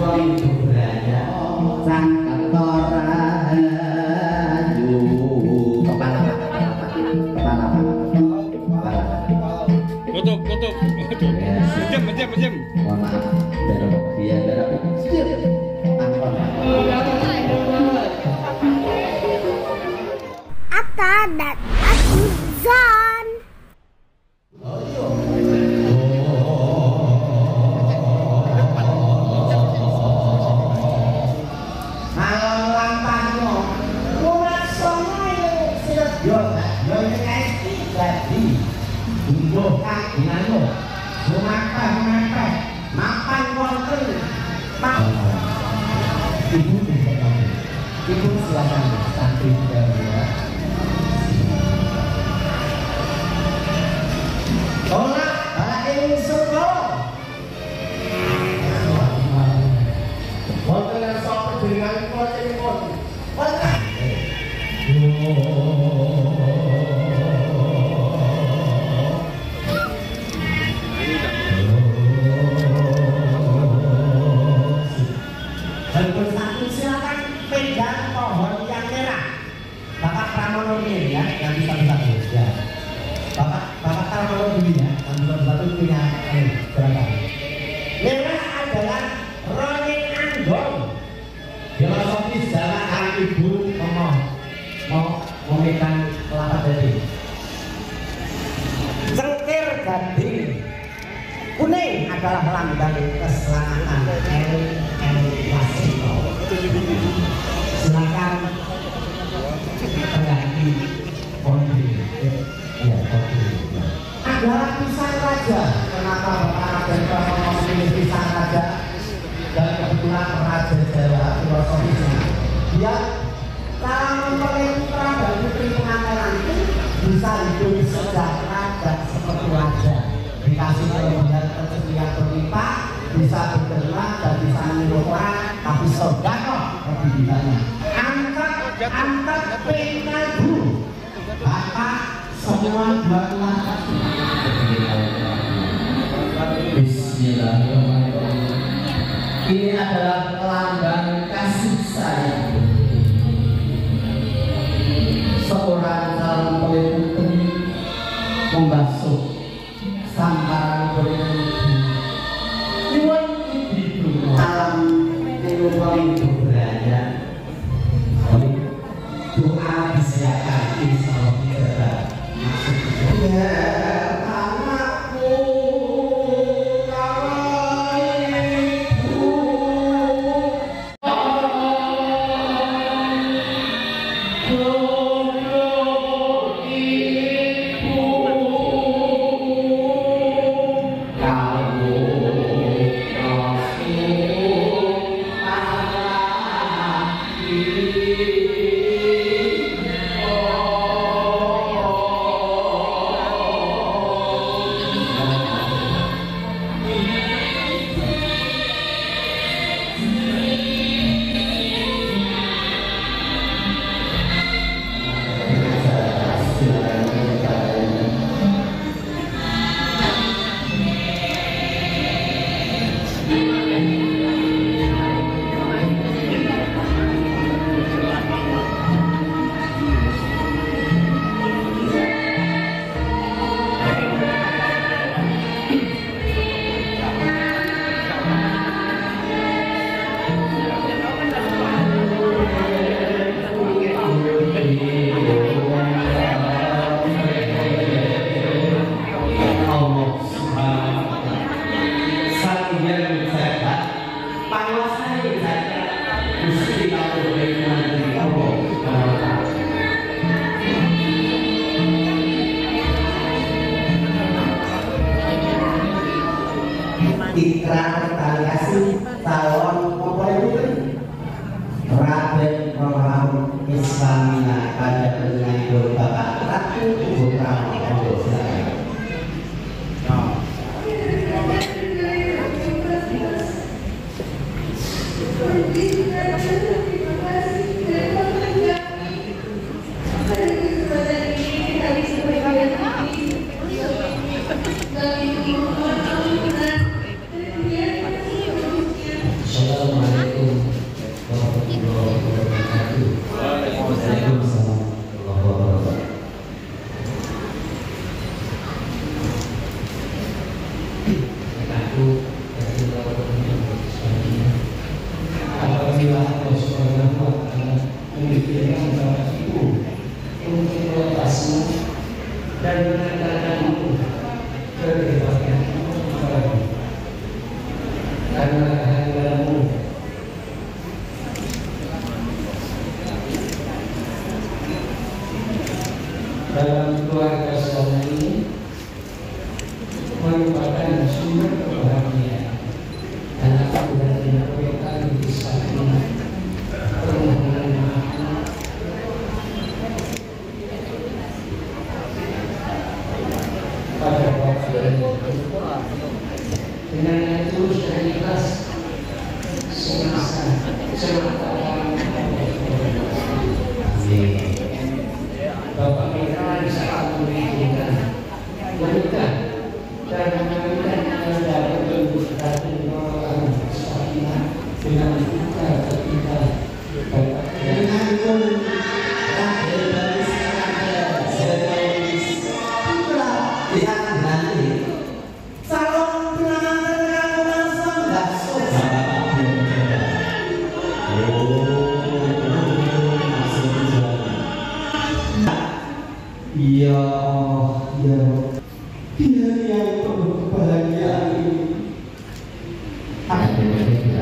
paling berbahaya. Oh, adalah pisang raja. Kenapa Bapak dan Bapak memilih pisang raja? Dan kebetulan raja Jawa filosofisnya. Dia cara memperoleh putra dan putri pengantaran itu bisa hidup sejahtera dan seperti raja. Dikasih kemudian kesetiaan berlimpah, bisa berterima dan bisa menyuruh tapi surga kok lebih banyak. Angkat, angkat pena guru. Bapak semua buatlah 好了，好了。を支えてい。Amen. Aku ini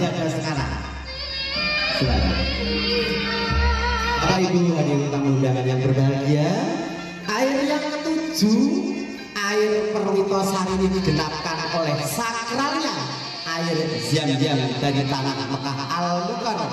berada sekarang. Silakan. Bapak Ibu hadirin tamu undangan yang berbahagia, air yang ketujuh, air Perwitosari ini digenapkan oleh sakralnya air zam-zam dari tanah Mekah Al Mukarram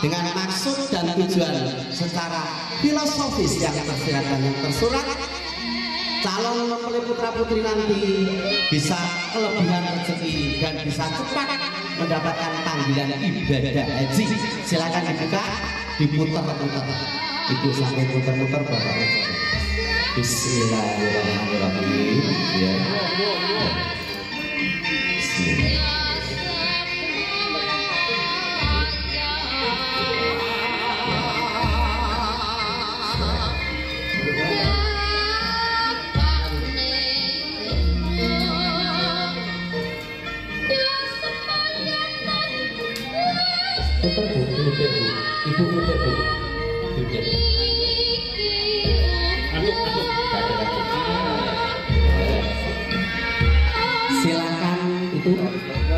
dengan maksud dan tujuan secara filosofis yang tersirat yang tersurat calon mempelai putra putri nanti bisa kelebihan rezeki dan bisa cepat mendapatkan panggilan ibadah haji. Silakan dibuka diputar-putar ibu sampai putar-putar bapak. Bismillahirrahmanirrahim. Ya. Bismillah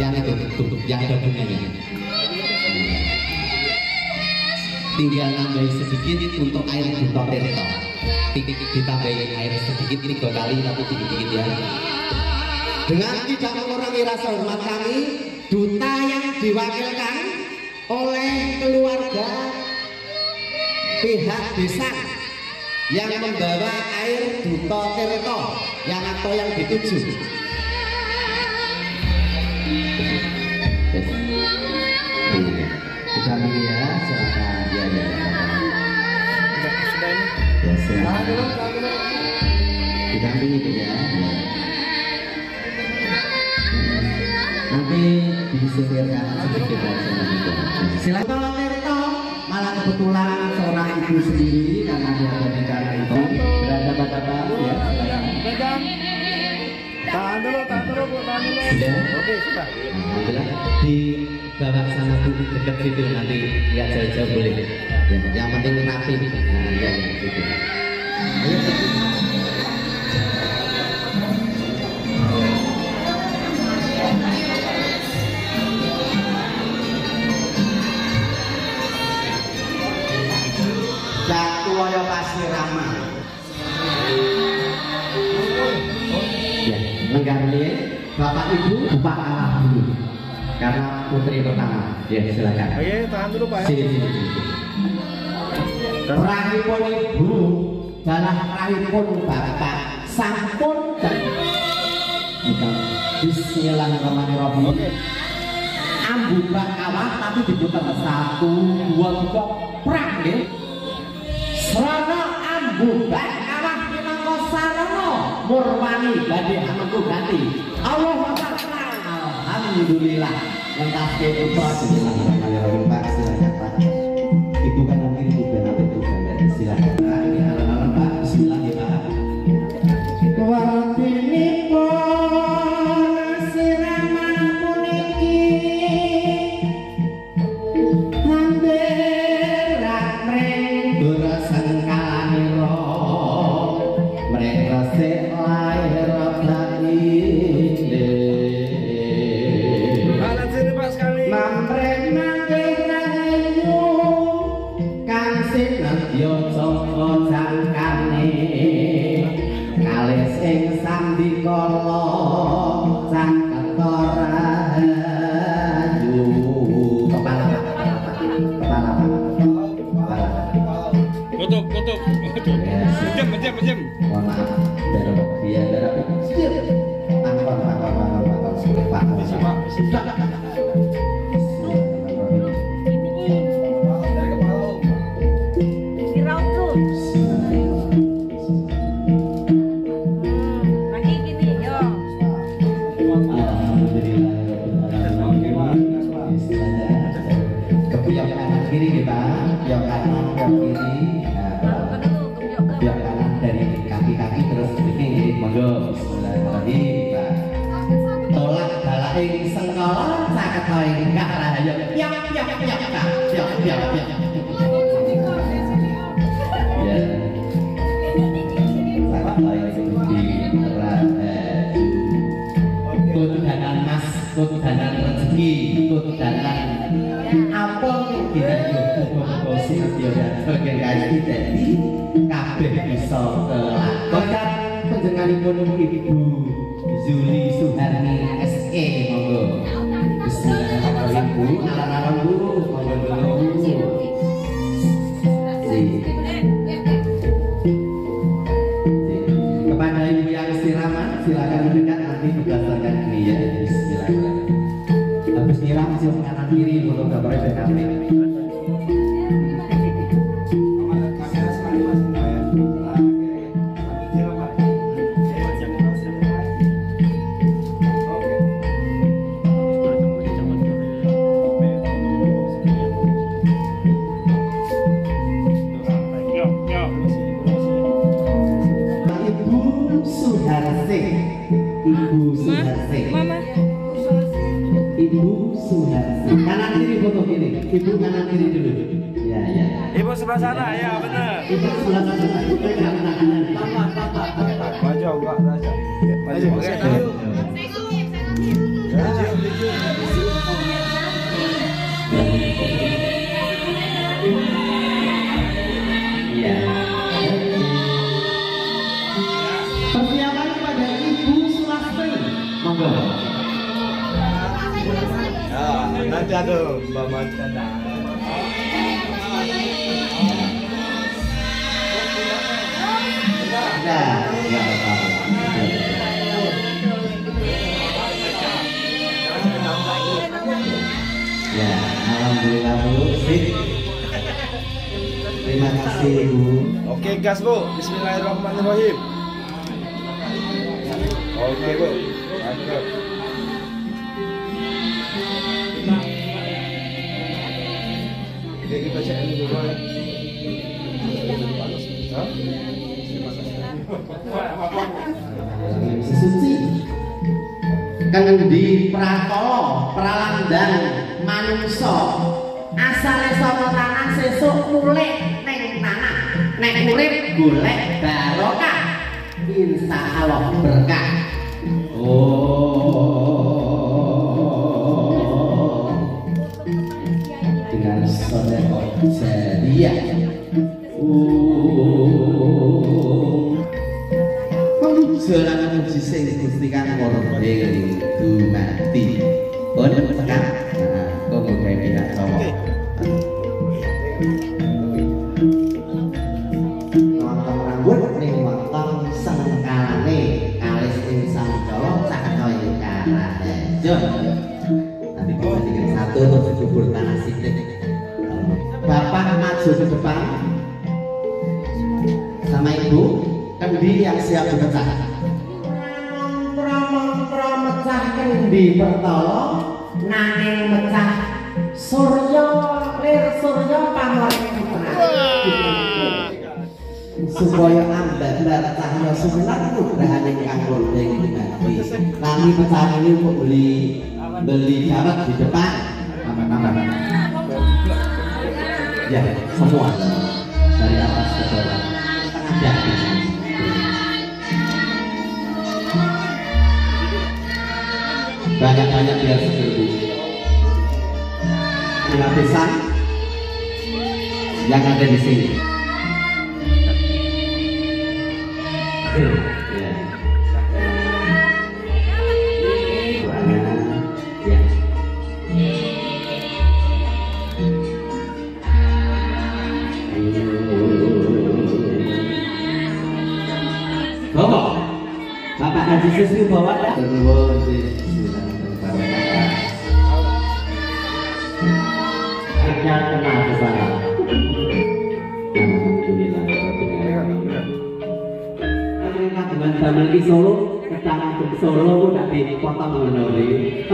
yang itu tuh, yang ada bunganya. Tinggal nambahin sedikit untuk air tirto Di- ditambahin air sedikit ini dua kali tapi dikit-dikit ya. Dengan tidak mengurangi rasa hormat kami duta yang diwakilkan oleh keluarga pihak desa yang membawa air duto tirto yang atau yang dituju Ya. Ya. Nanti disisirkan sedikit aja. Silakan Kalau malah kebetulan seorang ibu sendiri karena dia ada di cara itu berada pada ya. Bu. Oke, sudah. Di bawah sana tuh dekat situ nanti lihat jauh-jauh boleh. Ya, yang penting. Nah, ya, ya, gitu. Ayo, putri pertama. Ya, silakan. Oke, tahan dulu Pak ya. Sini, sini, sini. Rahipun ibu dalam rahipun bapak sampun dan Bismillahirrahmanirrahim. Oke. Ambubak kawah tapi diputar satu, dua, tiga, perang ya. Serana ambubak kawah minangka sarana murwani badhe ametu ganti. Allah Akbar. Alhamdulillah. Entah kita di mana kalian Pak panjenenganipun Ibu Zuli Suharni SE monggo. Monggo kepada ibu yang istirahat silakan mendekat nanti berdasarkan ini ya Bismillahirrahmanirrahim habis nyiram siap kanan kiri belum kabarnya PKP Sana, ya benar. Maju. Maju. Oke. Persiapan Ibu. Monggo. Ya, nanti ada Mbak Mancana. Nah, ya apa-apa. Ya, alhamdulillah Bu. Terima kasih Bu. Oke, gas Bu. Bismillahirrahmanirrahim. Oke, Bu. Mantap. Oke, kita cek ini dulu ya. Hah? Sesuci. Kang di pratala, pralandang manungsa. Asale saka tanah sesuk mulih ning tanah. Nek urip golek barokah. Insya Allah berkah. Karajo nanti kita tinggal satu untuk kubur tanah sidik Bapak maju ke depan. Sama ibu kendi yang siap dipecah mantra-mantra mecah kendi pertolong nanging mecah surya lir surya pamoreng putra supaya ambek lar cahya sumilan nugrahane ing dinasti kami pecah ini untuk beli beli darat di depan. Aman aman ya semua. Dari atas ke bawah. Ya banyak-banyak biar seger bu lapisan. Yang ada di sini Ya. Bawa, Bapak Haji Susri bawa sana. Alhamdulillah. Damel di Solo, ketangan ke Solo pun tak dipotong menori.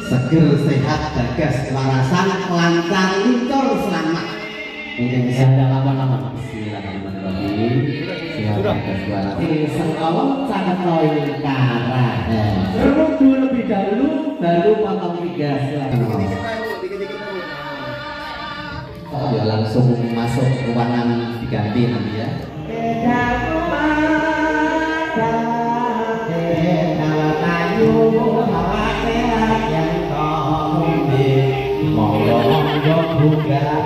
Seger sehat gagas kewarasan lancar lincur selamat. Mungkin saya ada lama-lama. Bismillahirrahmanirrahim. Ini sengkawang sangat loyal kara. Serbu lebih dahulu, baru potong tiga. Oh langsung masuk ruangan diganti nanti ya. Monggo buka